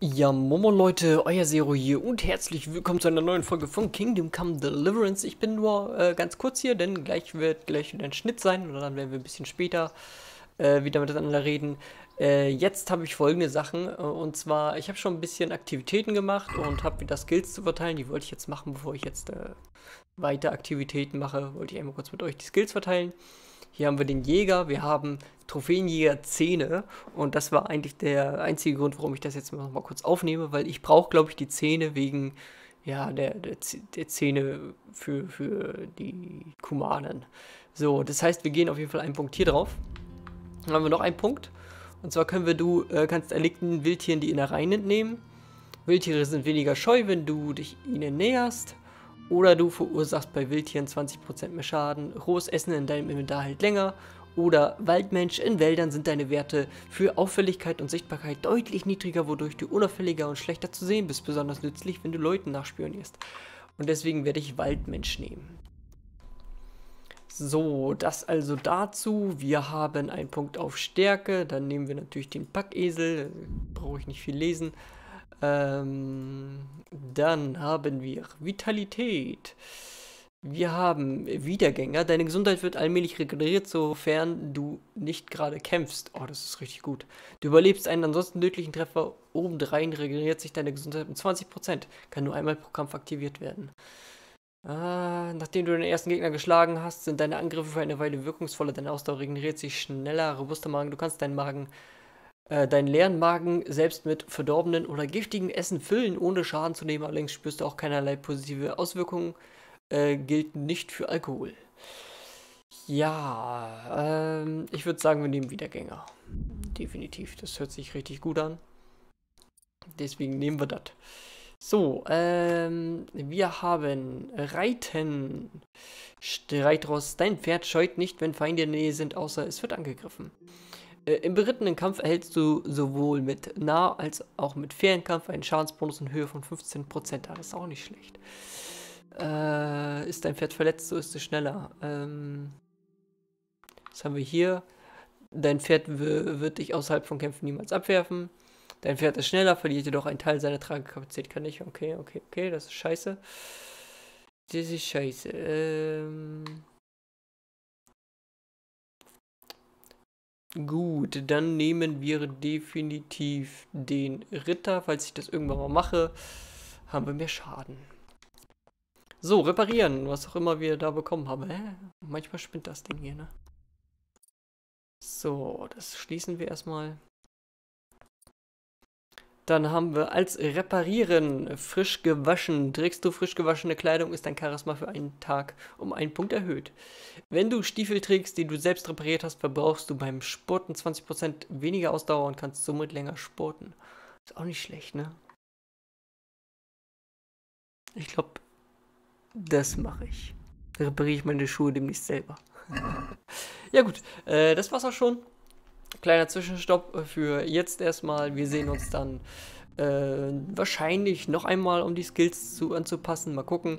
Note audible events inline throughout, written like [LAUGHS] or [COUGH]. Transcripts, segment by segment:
Ja, Momo Leute, euer Zero hier und herzlich willkommen zu einer neuen Folge von Kingdom Come Deliverance. Ich bin nur äh, ganz kurz hier, denn gleich wird gleich wieder ein Schnitt sein oder dann werden wir ein bisschen später äh, wieder miteinander reden. Äh, jetzt habe ich folgende Sachen äh, und zwar, ich habe schon ein bisschen Aktivitäten gemacht und habe wieder Skills zu verteilen. Die wollte ich jetzt machen, bevor ich jetzt äh, weiter Aktivitäten mache, wollte ich einmal kurz mit euch die Skills verteilen. Hier haben wir den Jäger, wir haben Trophäenjäger Zähne und das war eigentlich der einzige Grund, warum ich das jetzt noch mal kurz aufnehme, weil ich brauche, glaube ich, die Zähne wegen ja, der, der, der Zähne für, für die Kumanen. So, das heißt, wir gehen auf jeden Fall einen Punkt hier drauf. Dann haben wir noch einen Punkt. Und zwar können wir, du äh, kannst erlegten Wildtieren die Innereien entnehmen. Wildtiere sind weniger scheu, wenn du dich ihnen näherst. Oder du verursachst bei Wildtieren 20% mehr Schaden. Rohes Essen in deinem Inventar hält länger. Oder Waldmensch, in Wäldern sind deine Werte für Auffälligkeit und Sichtbarkeit deutlich niedriger, wodurch du unauffälliger und schlechter zu sehen bist. Besonders nützlich, wenn du Leuten nachspionierst. Und deswegen werde ich Waldmensch nehmen. So, das also dazu. Wir haben einen Punkt auf Stärke. Dann nehmen wir natürlich den Packesel. Brauche ich nicht viel lesen. Ähm, dann haben wir Vitalität. Wir haben Wiedergänger. Deine Gesundheit wird allmählich regeneriert, sofern du nicht gerade kämpfst. Oh, das ist richtig gut. Du überlebst einen ansonsten tödlichen Treffer. Obendrein regeneriert sich deine Gesundheit um 20%. Kann nur einmal pro Kampf aktiviert werden. Ah, nachdem du den ersten Gegner geschlagen hast, sind deine Angriffe für eine Weile wirkungsvoller. Deine Ausdauer regeneriert sich schneller. Robuster Magen. Du kannst deinen Magen äh, deinen leeren Magen selbst mit verdorbenen oder giftigen Essen füllen, ohne Schaden zu nehmen. Allerdings spürst du auch keinerlei positive Auswirkungen. Äh, gilt nicht für Alkohol. Ja, ähm, ich würde sagen, wir nehmen Wiedergänger. Definitiv, das hört sich richtig gut an. Deswegen nehmen wir das. So, ähm, wir haben Reiten. Streitross, dein Pferd scheut nicht, wenn Feinde in der Nähe sind, außer es wird angegriffen. Äh, Im berittenen Kampf erhältst du sowohl mit Nah- als auch mit Fernkampf einen Schadensbonus in Höhe von 15%. Das ist auch nicht schlecht. Äh, ist dein Pferd verletzt, so ist es schneller. Ähm, was haben wir hier? Dein Pferd wird dich außerhalb von Kämpfen niemals abwerfen. Dein Pferd ist schneller, verliert jedoch einen Teil seiner Tragekapazität. Kann ich. Okay, okay, okay, das ist scheiße. Das ist scheiße. Ähm Gut, dann nehmen wir definitiv den Ritter. Falls ich das irgendwann mal mache, haben wir mehr Schaden. So, reparieren, was auch immer wir da bekommen haben. Hä? Manchmal spinnt das Ding hier, ne? So, das schließen wir erstmal. Dann haben wir als Reparieren frisch gewaschen. Trägst du frisch gewaschene Kleidung, ist dein Charisma für einen Tag um einen Punkt erhöht. Wenn du Stiefel trägst, die du selbst repariert hast, verbrauchst du beim Sporten 20% weniger Ausdauer und kannst somit länger sporten. Ist auch nicht schlecht, ne? Ich glaube, das mache ich. Repariere ich meine Schuhe demnächst selber. [LAUGHS] ja gut, äh, das war's auch schon kleiner Zwischenstopp für jetzt erstmal. Wir sehen uns dann äh, wahrscheinlich noch einmal, um die Skills zu, anzupassen. Mal gucken.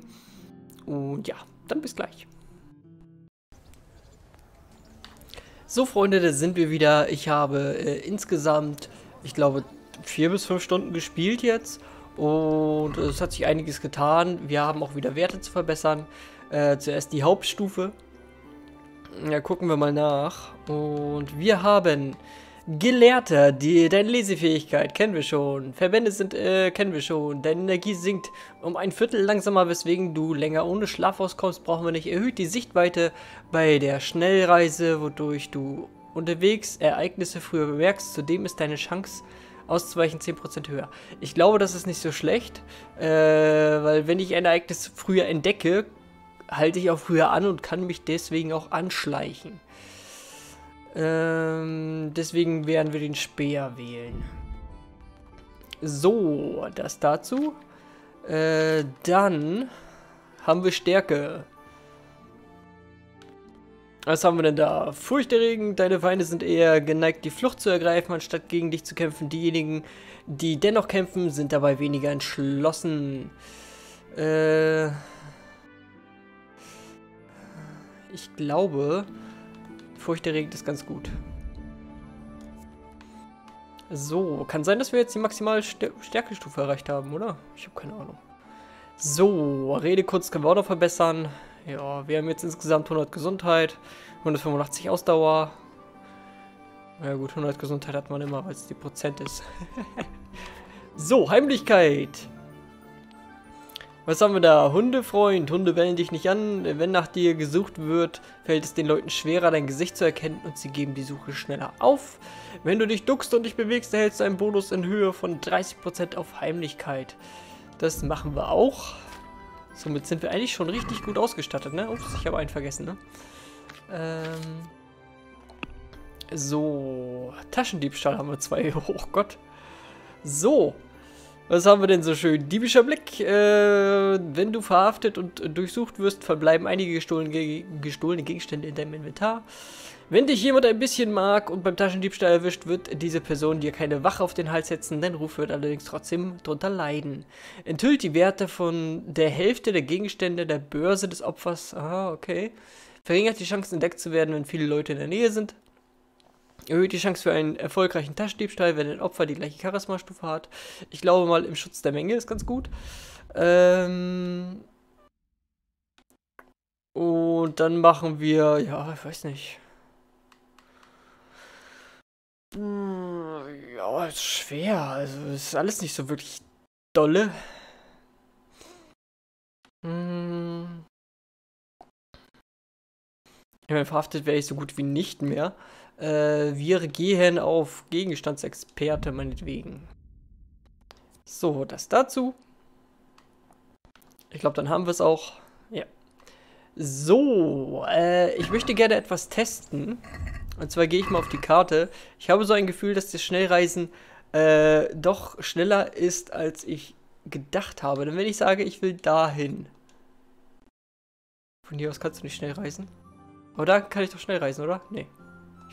Und ja, dann bis gleich. So, Freunde, da sind wir wieder. Ich habe äh, insgesamt, ich glaube, vier bis fünf Stunden gespielt jetzt. Und es hat sich einiges getan. Wir haben auch wieder Werte zu verbessern. Äh, zuerst die Hauptstufe. Ja, gucken wir mal nach. Und wir haben Gelehrter, die, deine Lesefähigkeit kennen wir schon. Verbände sind, äh, kennen wir schon. Deine Energie sinkt um ein Viertel langsamer, weswegen du länger ohne Schlaf auskommst, brauchen wir nicht. Erhöht die Sichtweite bei der Schnellreise, wodurch du unterwegs Ereignisse früher bemerkst. Zudem ist deine Chance auszuweichen 10% höher. Ich glaube, das ist nicht so schlecht, äh, weil wenn ich ein Ereignis früher entdecke, halte ich auch früher an und kann mich deswegen auch anschleichen. Ähm, deswegen werden wir den Speer wählen. So, das dazu. Äh, dann haben wir Stärke. Was haben wir denn da? Furchterregend, deine Feinde sind eher geneigt, die Flucht zu ergreifen, anstatt gegen dich zu kämpfen. Diejenigen, die dennoch kämpfen, sind dabei weniger entschlossen. Äh... Ich glaube, furchterregend ist ganz gut. So, kann sein, dass wir jetzt die maximale Stärkestufe erreicht haben, oder? Ich habe keine Ahnung. So, Redekunst können wir auch noch verbessern. Ja, wir haben jetzt insgesamt 100 Gesundheit, 185 Ausdauer. Ja gut, 100 Gesundheit hat man immer, weil es die Prozent ist. [LAUGHS] so, Heimlichkeit. Was haben wir da? Hundefreund. Hunde wellen dich nicht an. Wenn nach dir gesucht wird, fällt es den Leuten schwerer, dein Gesicht zu erkennen und sie geben die Suche schneller auf. Wenn du dich duckst und dich bewegst, erhältst du einen Bonus in Höhe von 30% auf Heimlichkeit. Das machen wir auch. Somit sind wir eigentlich schon richtig gut ausgestattet, ne? Ups, ich habe einen vergessen, ne? Ähm... So, Taschendiebstahl haben wir zwei. [LAUGHS] Oh Gott. So, was haben wir denn so schön? Diebischer Blick. Äh, wenn du verhaftet und durchsucht wirst, verbleiben einige gestohlene, gestohlene Gegenstände in deinem Inventar. Wenn dich jemand ein bisschen mag und beim Taschendiebstahl erwischt, wird diese Person dir keine Wache auf den Hals setzen, dein Ruf wird allerdings trotzdem drunter leiden. Enthüllt die Werte von der Hälfte der Gegenstände der Börse des Opfers. Ah, okay. Verringert die Chance, entdeckt zu werden, wenn viele Leute in der Nähe sind. Erhöht die Chance für einen erfolgreichen Taschendiebstahl, wenn ein Opfer die gleiche Charisma-Stufe hat. Ich glaube mal, im Schutz der Menge ist ganz gut. Ähm und dann machen wir, ja, ich weiß nicht. Hm, ja, ist schwer. Also, ist alles nicht so wirklich dolle. Hm. Ich meine, verhaftet wäre ich so gut wie nicht mehr. Äh, wir gehen auf Gegenstandsexperte meinetwegen. So, das dazu. Ich glaube, dann haben wir es auch. Ja. So, äh, ich möchte gerne etwas testen. Und zwar gehe ich mal auf die Karte. Ich habe so ein Gefühl, dass das Schnellreisen äh, doch schneller ist, als ich gedacht habe. Denn wenn ich sage, ich will dahin. Von hier aus kannst du nicht schnell reisen. Aber da kann ich doch schnell reisen, oder? Nee.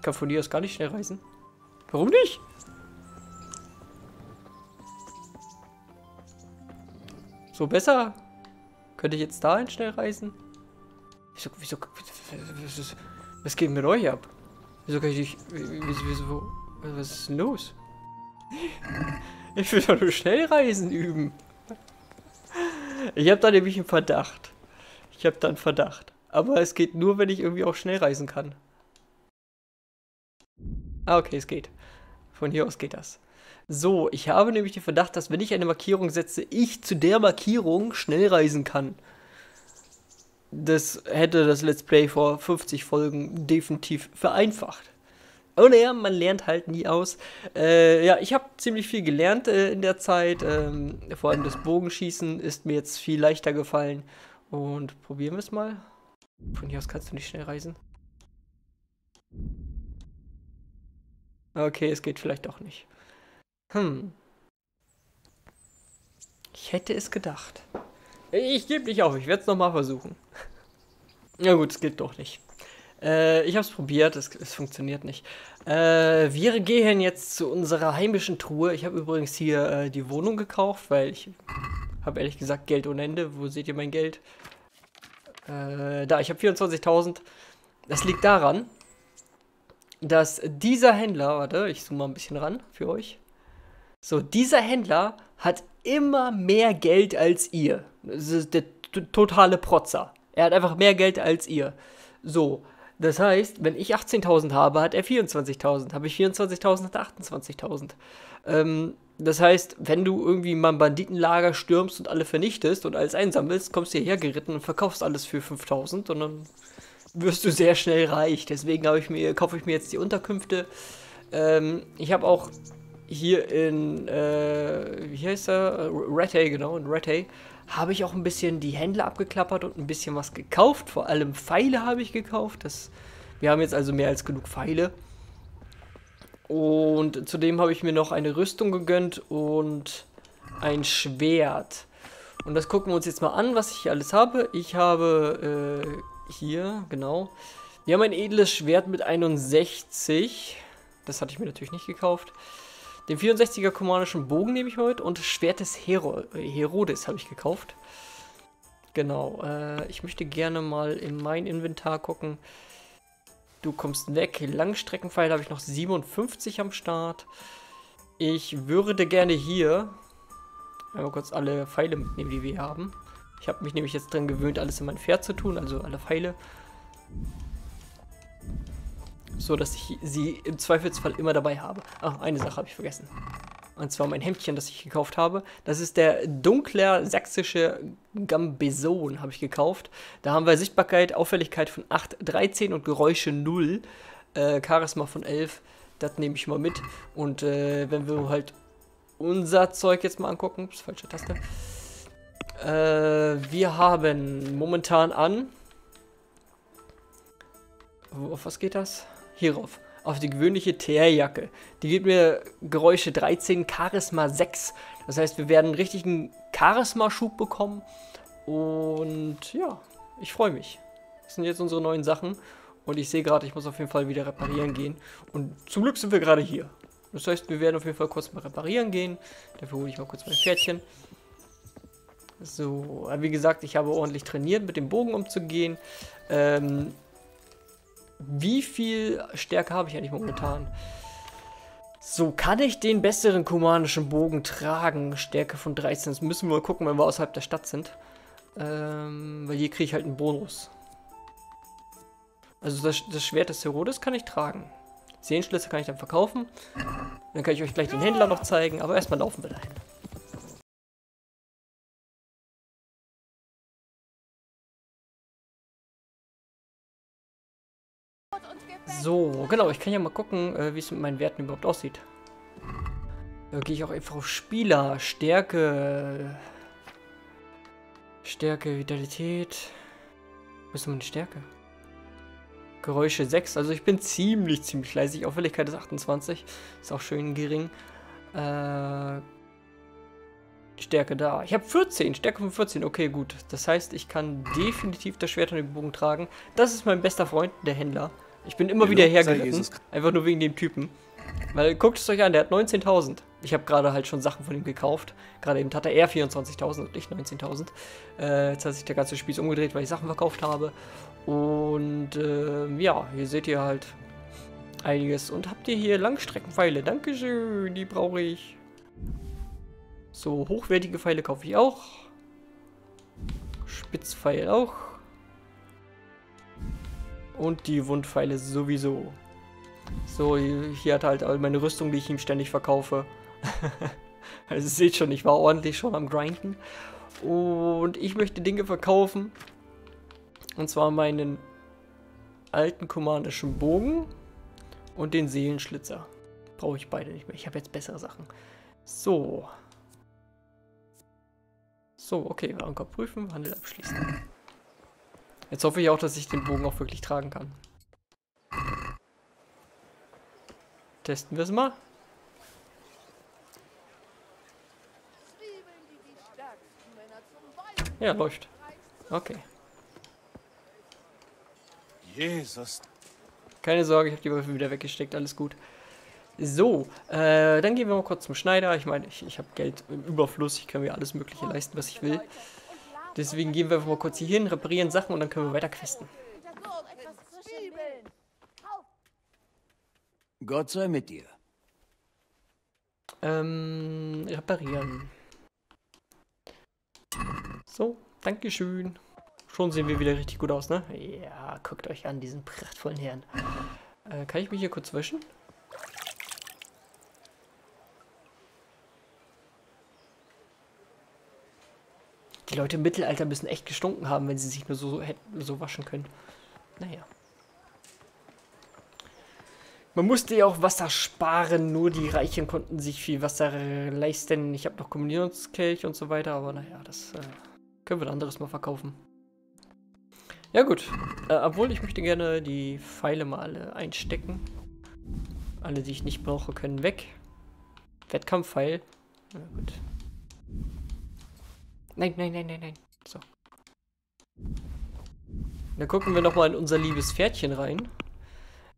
Ich kann von hier aus gar nicht schnell reisen. Warum nicht? So besser? Könnte ich jetzt dahin schnell reisen? Wieso, wieso, wieso, was geht mit euch ab? Wieso kann ich nicht, wieso, wieso, was ist denn los? Ich will doch nur Schnellreisen üben. Ich habe da nämlich einen Verdacht. Ich habe da einen Verdacht. Aber es geht nur, wenn ich irgendwie auch schnell reisen kann. Ah, okay, es geht. Von hier aus geht das. So, ich habe nämlich den Verdacht, dass wenn ich eine Markierung setze, ich zu der Markierung schnell reisen kann. Das hätte das Let's Play vor 50 Folgen definitiv vereinfacht. Oh naja, man lernt halt nie aus. Äh, ja, ich habe ziemlich viel gelernt äh, in der Zeit. Ähm, vor allem das Bogenschießen ist mir jetzt viel leichter gefallen. Und probieren wir es mal. Von hier aus kannst du nicht schnell reisen. Okay, es geht vielleicht doch nicht. Hm. Ich hätte es gedacht. Ich gebe nicht auf, ich werde es nochmal versuchen. Na gut, es geht doch nicht. Äh, ich habe es probiert, es, funktioniert nicht. Äh, wir gehen jetzt zu unserer heimischen Truhe. Ich habe übrigens hier äh, die Wohnung gekauft, weil ich habe ehrlich gesagt Geld ohne Ende. Wo seht ihr mein Geld? Äh, da, ich habe 24.000. Das liegt daran, dass dieser Händler, warte, ich zoome mal ein bisschen ran für euch. So, dieser Händler hat immer mehr Geld als ihr. Das ist der totale Protzer. Er hat einfach mehr Geld als ihr. So, das heißt, wenn ich 18.000 habe, hat er 24.000. Habe ich 24.000, hat er 28.000. Ähm, das heißt, wenn du irgendwie mal ein Banditenlager stürmst und alle vernichtest und alles einsammelst, kommst du hierher geritten und verkaufst alles für 5.000 und dann wirst du sehr schnell reich. Deswegen ich mir, kaufe ich mir jetzt die Unterkünfte. Ähm, ich habe auch hier in, äh, wie heißt er? Retay, genau, in Retay, habe ich auch ein bisschen die Händler abgeklappert und ein bisschen was gekauft. Vor allem Pfeile habe ich gekauft. Das, wir haben jetzt also mehr als genug Pfeile. Und zudem habe ich mir noch eine Rüstung gegönnt und ein Schwert. Und das gucken wir uns jetzt mal an, was ich hier alles habe. Ich habe äh, hier, genau. Wir haben ein edles Schwert mit 61. Das hatte ich mir natürlich nicht gekauft. Den 64er kumanischen Bogen nehme ich heute und Schwert des Hero Herodes habe ich gekauft. Genau, äh, ich möchte gerne mal in mein Inventar gucken. Du kommst weg. Langstreckenpfeil habe ich noch 57 am Start. Ich würde gerne hier einmal kurz alle Pfeile mitnehmen, die wir haben. Ich habe mich nämlich jetzt dran gewöhnt, alles in mein Pferd zu tun, also alle Pfeile. So, dass ich sie im Zweifelsfall immer dabei habe. Ach, eine Sache habe ich vergessen. Und zwar mein Hemdchen, das ich gekauft habe. Das ist der dunkler sächsische Gambeson, habe ich gekauft. Da haben wir Sichtbarkeit, Auffälligkeit von 8, 13 und Geräusche 0. Äh, Charisma von 11. Das nehme ich mal mit. Und äh, wenn wir halt unser Zeug jetzt mal angucken. Ups, falsche Taste. Äh, wir haben momentan an. Auf was geht das? Hierauf. Auf die gewöhnliche Teerjacke. Die gibt mir Geräusche 13, Charisma 6. Das heißt, wir werden einen richtigen Charisma-Schub bekommen. Und ja, ich freue mich. Das sind jetzt unsere neuen Sachen. Und ich sehe gerade, ich muss auf jeden Fall wieder reparieren gehen. Und zum Glück sind wir gerade hier. Das heißt, wir werden auf jeden Fall kurz mal reparieren gehen. Dafür hole ich mal kurz mein Pferdchen. So, wie gesagt, ich habe ordentlich trainiert, mit dem Bogen umzugehen. Ähm, wie viel Stärke habe ich eigentlich momentan? So, kann ich den besseren kumanischen Bogen tragen? Stärke von 13. Das müssen wir mal gucken, wenn wir außerhalb der Stadt sind. Ähm, weil hier kriege ich halt einen Bonus. Also das, das Schwert des Herodes kann ich tragen. Sehenschlüssel kann ich dann verkaufen. Dann kann ich euch gleich den Händler noch zeigen, aber erstmal laufen wir dahin. So, genau, ich kann ja mal gucken, äh, wie es mit meinen Werten überhaupt aussieht. Da gehe ich auch einfach auf Spieler, Stärke, Stärke, Vitalität. Wo ist denn meine Stärke? Geräusche 6. Also ich bin ziemlich, ziemlich leise. Auffälligkeit ist 28. Ist auch schön gering. Äh, Stärke da. Ich habe 14. Stärke von 14. Okay, gut. Das heißt, ich kann definitiv das Schwert und den Bogen tragen. Das ist mein bester Freund, der Händler. Ich bin immer wieder hergeritten. Einfach nur wegen dem Typen. Weil, guckt es euch an, der hat 19.000. Ich habe gerade halt schon Sachen von ihm gekauft. Gerade eben hat er 24.000 und nicht 19.000. Äh, jetzt hat sich der ganze Spieß umgedreht, weil ich Sachen verkauft habe. Und äh, ja, hier seht ihr halt einiges. Und habt ihr hier Langstreckenpfeile? Dankeschön, die brauche ich. So, hochwertige Pfeile kaufe ich auch. Spitzpfeil auch. Und die Wundpfeile sowieso. So, hier hat halt meine Rüstung, die ich ihm ständig verkaufe. [LAUGHS] also seht schon, ich war ordentlich schon am Grinden. Und ich möchte Dinge verkaufen, und zwar meinen alten kumanischen Bogen und den Seelenschlitzer. Brauche ich beide nicht mehr. Ich habe jetzt bessere Sachen. So. So, okay. Anker prüfen, Handel abschließen. Jetzt hoffe ich auch, dass ich den Bogen auch wirklich tragen kann. Testen wir es mal. Ja, läuft. Okay. Jesus. Keine Sorge, ich habe die Waffe wieder weggesteckt, alles gut. So, äh, dann gehen wir mal kurz zum Schneider. Ich meine, ich, ich habe Geld im Überfluss, ich kann mir alles mögliche leisten, was ich will. Deswegen gehen wir einfach mal kurz hier hin, reparieren Sachen und dann können wir weiter questen. Gott sei mit dir. Ähm, reparieren. So, Dankeschön. Schon sehen wir wieder richtig gut aus, ne? Ja, guckt euch an, diesen prachtvollen Herrn. Äh, kann ich mich hier kurz wischen? Die Leute im Mittelalter müssen echt gestunken haben, wenn sie sich nur so, hätten, so waschen können. Naja. Man musste ja auch Wasser sparen, nur die Reichen konnten sich viel Wasser leisten. Ich habe noch Kommunionskirch und so weiter, aber naja, das äh, können wir ein anderes Mal verkaufen. Ja gut, äh, obwohl ich möchte gerne die Pfeile mal alle einstecken. Alle, die ich nicht brauche, können weg. Wettkampfpfeil. Na gut. Nein, nein, nein, nein, nein. So. Dann gucken wir nochmal in unser liebes Pferdchen rein.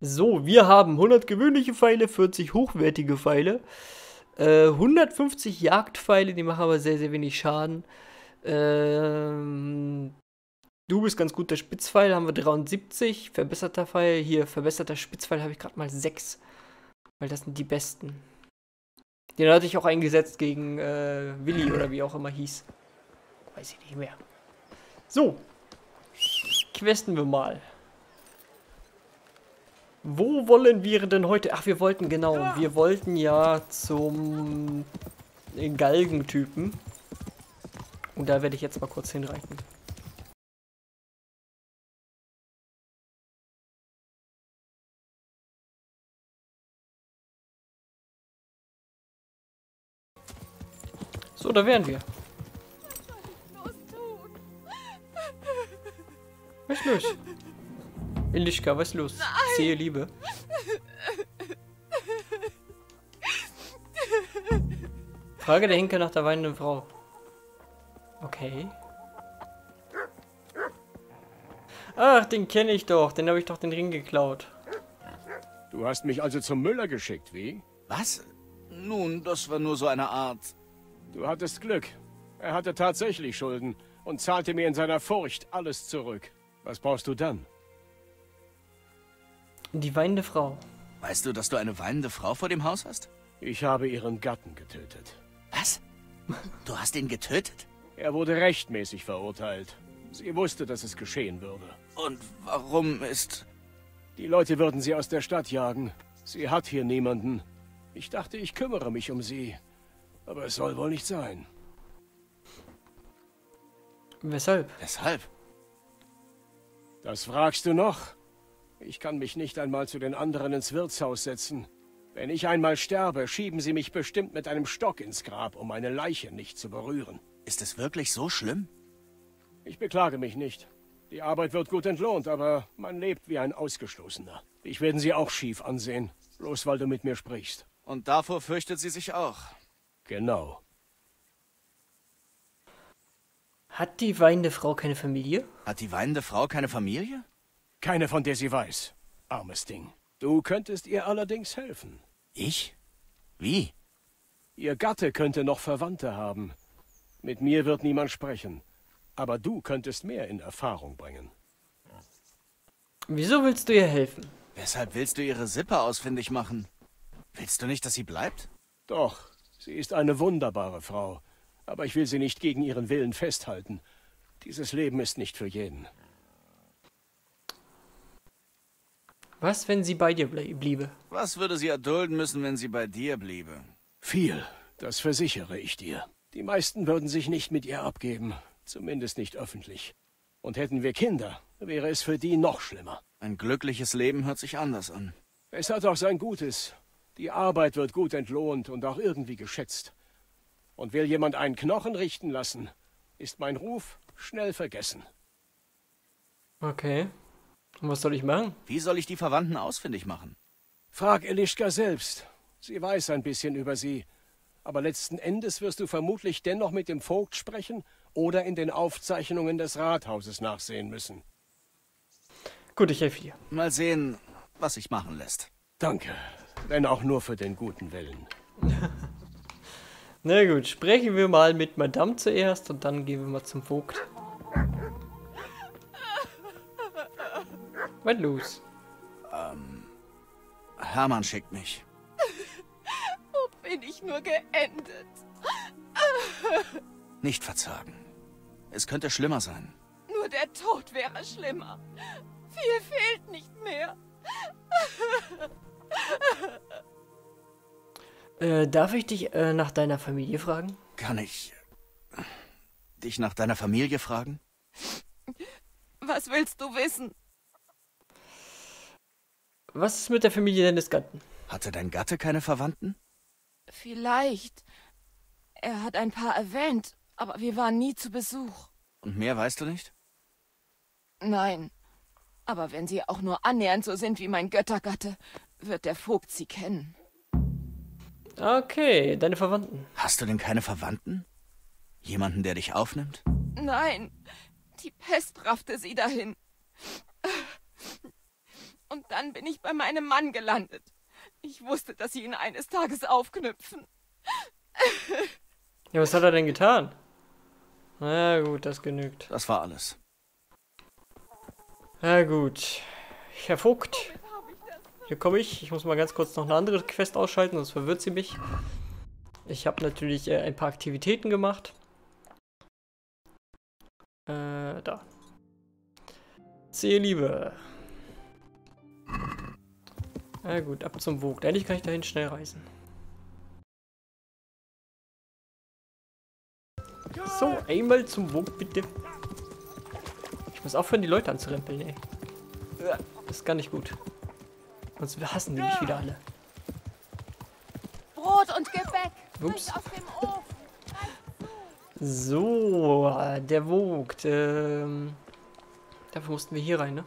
So, wir haben 100 gewöhnliche Pfeile, 40 hochwertige Pfeile, äh, 150 Jagdpfeile, die machen aber sehr, sehr wenig Schaden. Ähm, Du bist ganz gut, der Spitzpfeil haben wir 73. Verbesserter Pfeil, hier verbesserter Spitzpfeil habe ich gerade mal 6. Weil das sind die besten. Den hatte ich auch eingesetzt gegen äh, Willi oder wie auch immer hieß. Weiß ich nicht mehr. So. Questen wir mal. Wo wollen wir denn heute? Ach, wir wollten, genau. Wir wollten ja zum Galgentypen. Und da werde ich jetzt mal kurz hinreiten. So, da wären wir. Was ist los? Elischka, was ist los? Nein. Sehe Liebe. Frage der Henker nach der weinenden Frau. Okay. Ach, den kenne ich doch. Den habe ich doch den Ring geklaut. Du hast mich also zum Müller geschickt, wie? Was? Nun, das war nur so eine Art... Du hattest Glück. Er hatte tatsächlich Schulden und zahlte mir in seiner Furcht alles zurück. Was brauchst du dann? Die weinende Frau. Weißt du, dass du eine weinende Frau vor dem Haus hast? Ich habe ihren Gatten getötet. Was? Du hast ihn getötet? Er wurde rechtmäßig verurteilt. Sie wusste, dass es geschehen würde. Und warum ist... Die Leute würden sie aus der Stadt jagen. Sie hat hier niemanden. Ich dachte, ich kümmere mich um sie. Aber es soll wohl nicht sein. Weshalb? Weshalb? Das fragst du noch? Ich kann mich nicht einmal zu den anderen ins Wirtshaus setzen. Wenn ich einmal sterbe, schieben sie mich bestimmt mit einem Stock ins Grab, um meine Leiche nicht zu berühren. Ist es wirklich so schlimm? Ich beklage mich nicht. Die Arbeit wird gut entlohnt, aber man lebt wie ein Ausgestoßener. Ich werden sie auch schief ansehen, bloß weil du mit mir sprichst. Und davor fürchtet sie sich auch. Genau. Hat die weinende Frau keine Familie? Hat die weinende Frau keine Familie? Keine, von der sie weiß. Armes Ding. Du könntest ihr allerdings helfen. Ich? Wie? Ihr Gatte könnte noch Verwandte haben. Mit mir wird niemand sprechen. Aber du könntest mehr in Erfahrung bringen. Wieso willst du ihr helfen? Weshalb willst du ihre Sippe ausfindig machen? Willst du nicht, dass sie bleibt? Doch, Sie ist eine wunderbare Frau, aber ich will sie nicht gegen ihren Willen festhalten. Dieses Leben ist nicht für jeden. Was, wenn sie bei dir bliebe? Was würde sie erdulden müssen, wenn sie bei dir bliebe? Viel, das versichere ich dir. Die meisten würden sich nicht mit ihr abgeben, zumindest nicht öffentlich. Und hätten wir Kinder, wäre es für die noch schlimmer. Ein glückliches Leben hört sich anders an. Es hat auch sein Gutes. Die Arbeit wird gut entlohnt und auch irgendwie geschätzt. Und will jemand einen Knochen richten lassen, ist mein Ruf schnell vergessen. Okay. Und was soll ich machen? Wie soll ich die Verwandten ausfindig machen? Frag Elischka selbst. Sie weiß ein bisschen über sie. Aber letzten Endes wirst du vermutlich dennoch mit dem Vogt sprechen oder in den Aufzeichnungen des Rathauses nachsehen müssen. Gut, ich helfe dir. Mal sehen, was sich machen lässt. Danke. Wenn auch nur für den guten Willen. [LAUGHS] Na gut, sprechen wir mal mit Madame zuerst und dann gehen wir mal zum Vogt. Was los? Ähm, Hermann schickt mich. Wo bin ich nur geendet? Nicht verzagen. Es könnte schlimmer sein. Nur der Tod wäre schlimmer. Viel fehlt nicht mehr. Äh, darf ich dich äh, nach deiner Familie fragen? Kann ich äh, dich nach deiner Familie fragen? Was willst du wissen? Was ist mit der Familie deines Gatten? Hatte dein Gatte keine Verwandten? Vielleicht. Er hat ein paar erwähnt, aber wir waren nie zu Besuch. Und mehr weißt du nicht? Nein. Aber wenn sie auch nur annähernd so sind wie mein Göttergatte, wird der Vogt sie kennen. Okay, deine Verwandten. Hast du denn keine Verwandten? Jemanden, der dich aufnimmt? Nein, die Pest raffte sie dahin. Und dann bin ich bei meinem Mann gelandet. Ich wusste, dass sie ihn eines Tages aufknüpfen. ja, was hat er denn getan? Na gut, das genügt. Das war alles. Na gut. Herr Vogt, hier komme ich. Ich muss mal ganz kurz noch eine andere Quest ausschalten, sonst verwirrt sie mich. Ich habe natürlich äh, ein paar Aktivitäten gemacht. Äh, da. Zähe Liebe. Na gut, ab zum Vogt. Eigentlich kann ich dahin schnell reisen. So, einmal zum Vogt, bitte. Ich muss aufhören, die Leute anzurempeln, ey. Das ist gar nicht gut. Sonst hassen die mich wieder alle. Brot und Gebäck. Ups. So, der Vogt. Ähm, dafür mussten wir hier rein, ne?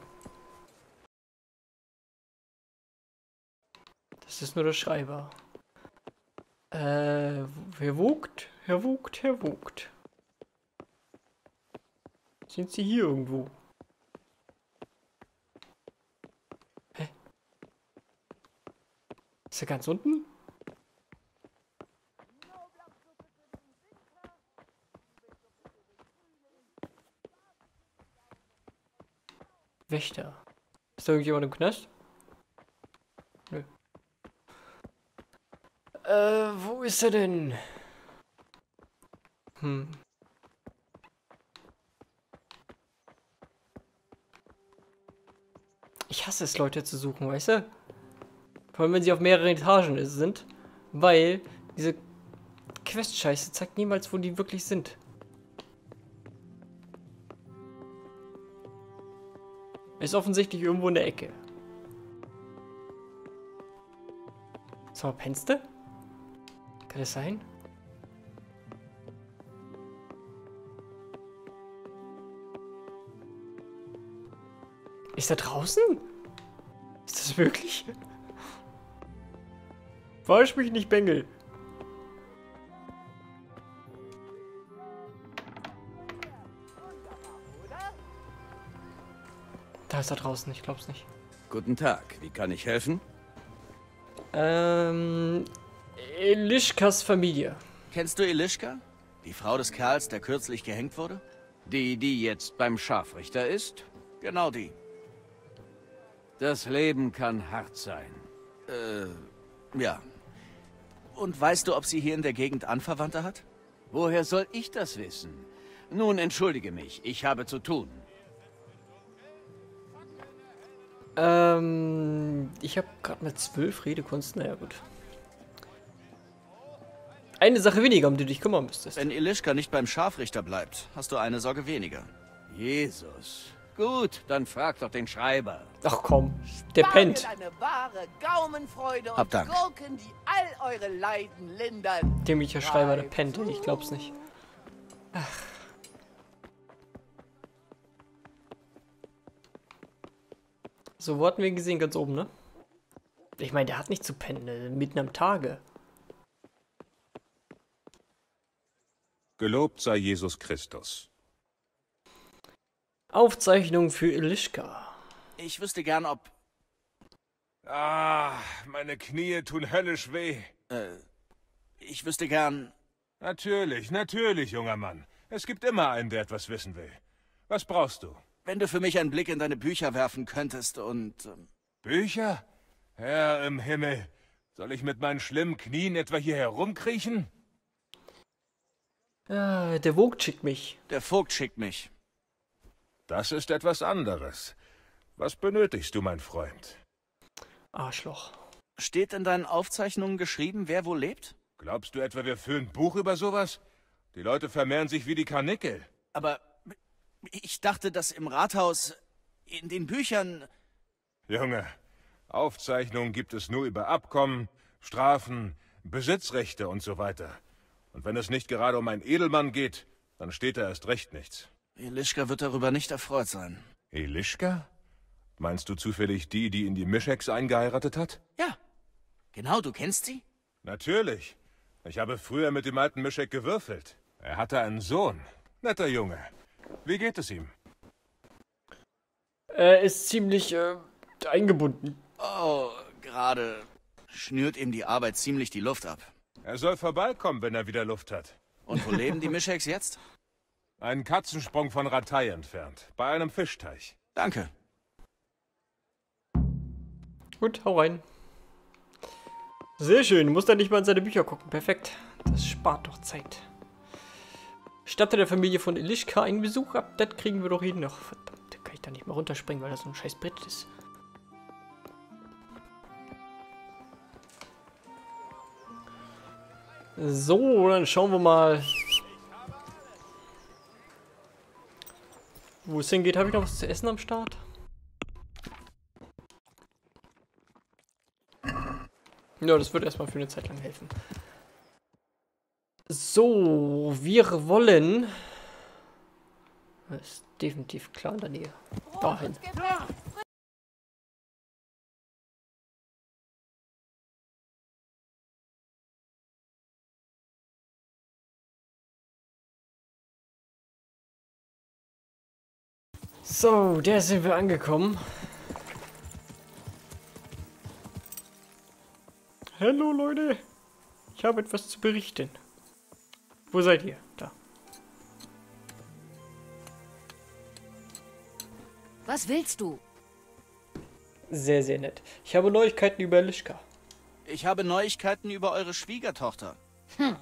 Das ist nur der Schreiber. Äh, Herr Vogt? Herr Vogt, Herr Vogt. Sind Sie hier irgendwo? Ist er ganz unten? Wächter. Ist da irgendjemand im Knast? Nö. Äh, wo ist er denn? Hm. Ich hasse es, Leute zu suchen, weißt du? Vor allem, wenn sie auf mehreren Etagen sind. Weil diese Quest-Scheiße zeigt niemals, wo die wirklich sind. Ist offensichtlich irgendwo in der Ecke. So, du? Kann das sein? Ist er draußen? Ist das wirklich? Verarsch mich nicht, Bengel. Da ist er draußen, ich glaub's nicht. Guten Tag, wie kann ich helfen? Ähm. Elischkas Familie. Kennst du Elischka? Die Frau des Kerls, der kürzlich gehängt wurde? Die, die jetzt beim Scharfrichter ist? Genau die. Das Leben kann hart sein. Äh, ja. Und weißt du, ob sie hier in der Gegend Anverwandte hat? Woher soll ich das wissen? Nun, entschuldige mich, ich habe zu tun. Ähm, ich habe gerade mal zwölf Redekunst. Naja, gut. Eine Sache weniger, um die du dich kümmern müsstest. Wenn Elischka nicht beim Scharfrichter bleibt, hast du eine Sorge weniger. Jesus. Gut, dann frag doch den Schreiber. Ach komm, der pennt. eine wahre Gaumenfreude Hab und Dank. Gurken, die all eure Leiden lindern. Dämlicher Schreiber, der pennt. Ich glaub's nicht. Ach. So, wo hatten wir ihn gesehen? Ganz oben, ne? Ich meine, der hat nicht zu pennen, äh, mitten am Tage. Gelobt sei Jesus Christus. Aufzeichnung für Elischka. Ich wüsste gern, ob... Ah, meine Knie tun höllisch weh. Äh, ich wüsste gern... Natürlich, natürlich, junger Mann. Es gibt immer einen, der etwas wissen will. Was brauchst du? Wenn du für mich einen Blick in deine Bücher werfen könntest und... ähm, Bücher? Herr im Himmel, soll ich mit meinen schlimmen Knien etwa hier herumkriechen? Ja, der Vogt schickt mich. Der Vogt schickt mich. Das ist etwas anderes. Was benötigst du, mein Freund? Arschloch. Steht in deinen Aufzeichnungen geschrieben, wer wo lebt? Glaubst du etwa, wir führen ein Buch über sowas? Die Leute vermehren sich wie die Karnickel. Aber ich dachte, dass im Rathaus, in den Büchern... Junge, Aufzeichnungen gibt es nur über Abkommen, Strafen, Besitzrechte und so weiter. Und wenn es nicht gerade um einen Edelmann geht, dann steht da erst recht nichts. Elischka wird darüber nicht erfreut sein. Elischka? Meinst du zufällig die, die in die Mischex eingeheiratet hat? Ja, genau, du kennst sie? Natürlich. Ich habe früher mit dem alten Mischek gewürfelt. Er hatte einen Sohn. Netter Junge. Wie geht es ihm? Er ist ziemlich äh, eingebunden. Oh, gerade schnürt ihm die Arbeit ziemlich die Luft ab. Er soll vorbeikommen, wenn er wieder Luft hat. Und wo leben die [LAUGHS] Mischeks jetzt? Einen Katzensprung von Ratei entfernt, bei einem Fischteich. Danke. Gut, hau rein. Sehr schön, du musst dann nicht mal in seine Bücher gucken. Perfekt. Das spart doch Zeit. Statte der Familie von Elischka einen Besuch ab. Das kriegen wir doch hin noch. Verdammt, da kann ich da nicht mehr runterspringen, weil das so ein scheiß Brett ist. So, dann schauen wir mal. Wo es hingeht, habe ich noch was zu essen am Start? Ja, das wird erstmal für eine Zeit lang helfen. So, wir wollen. Das ist definitiv klar in der Nähe. Dahin. So, der sind wir angekommen. Hallo Leute, ich habe etwas zu berichten. Wo seid ihr? Da. Was willst du? Sehr, sehr nett. Ich habe Neuigkeiten über Lischka. Ich habe Neuigkeiten über eure Schwiegertochter. Hm.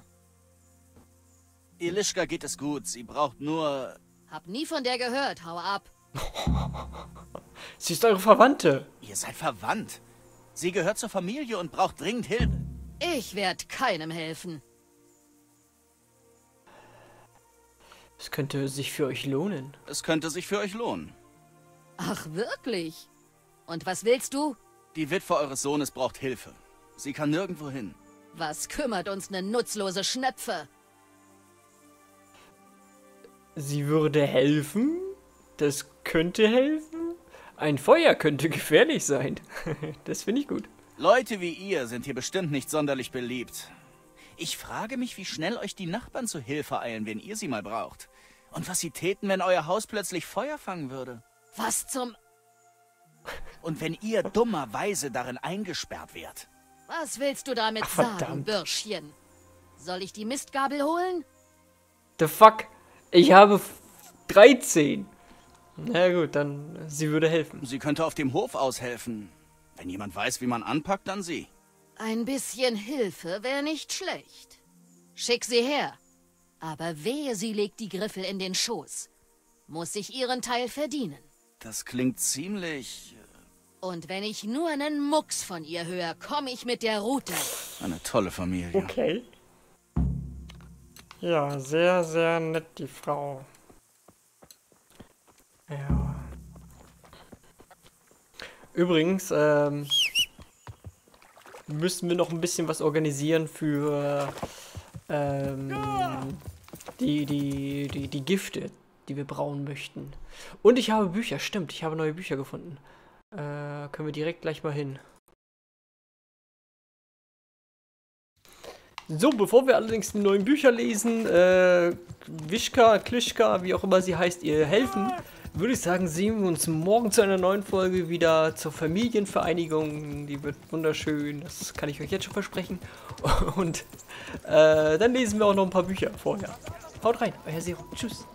Elischka geht es gut. Sie braucht nur... Hab nie von der gehört. Hau ab. [LAUGHS] Sie ist eure Verwandte. Ihr seid verwandt. Sie gehört zur Familie und braucht dringend Hilfe. Ich werd keinem helfen. Es könnte sich für euch lohnen. Es könnte sich für euch lohnen. Ach, wirklich? Und was willst du? Die Witwe eures Sohnes braucht Hilfe. Sie kann nirgendwo hin. Was kümmert uns ne nutzlose Schnöpfe? Sie würde helfen? Das könnte helfen? Ein Feuer könnte [LAUGHS] gefährlich sein. [LAUGHS] das finde ich gut. Leute wie ihr sind hier bestimmt nicht sonderlich beliebt. Ich frage mich, wie schnell euch die Nachbarn zu Hilfe eilen, wenn ihr sie mal braucht. Und was sie täten, wenn euer Haus plötzlich Feuer fangen würde. Was zum... Und wenn ihr dummerweise darin eingesperrt wärt. Was willst du damit Ach, sagen, verdammt. Bürschchen? Soll ich die Mistgabel holen? The fuck? Ich habe f- 13. Na gut, dann äh, sie würde helfen. Sie könnte auf dem Hof aushelfen. Wenn jemand weiß, wie man anpackt, dann sie. Ein bisschen Hilfe wäre nicht schlecht. Schick sie her. Aber wehe, sie legt die Griffel in den Schoß. Muss sich ihren Teil verdienen. Das klingt ziemlich... äh, Und wenn ich nur einen Mucks von ihr höre, komme ich mit der Rute. Eine tolle Familie. Okay. Ja, sehr, sehr nett, die Frau. Ja. Übrigens, ähm, müssen wir noch ein bisschen was organisieren für ähm, die, die, die, die Gifte, die wir brauen möchten. Und ich habe Bücher, stimmt, ich habe neue Bücher gefunden. Äh, können wir direkt gleich mal hin. So, bevor wir allerdings die neuen Bücher lesen, äh, Wischka, Klischka, wie auch immer sie heißt, ihr helfen, würde ich sagen, sehen wir uns morgen zu einer neuen Folge wieder zur Familienvereinigung. Die wird wunderschön, das kann ich euch jetzt schon versprechen. Und äh, dann lesen wir auch noch ein paar Bücher vorher. Haut rein, euer Serum. Tschüss.